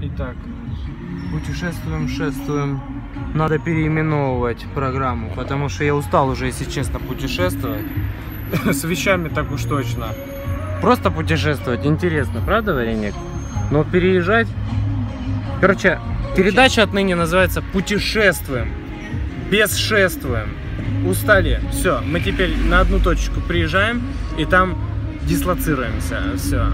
Итак, путешествуем, шествуем. Надо переименовывать программу, потому что я устал уже, если честно, путешествовать. С вещами так уж точно. Просто путешествовать интересно, правда, Вареник? Но переезжать... Короче, передача отныне называется «Путешествуем». Бесшествуем. Устали. Все, мы теперь на одну точку приезжаем и там дислоцируемся. Все.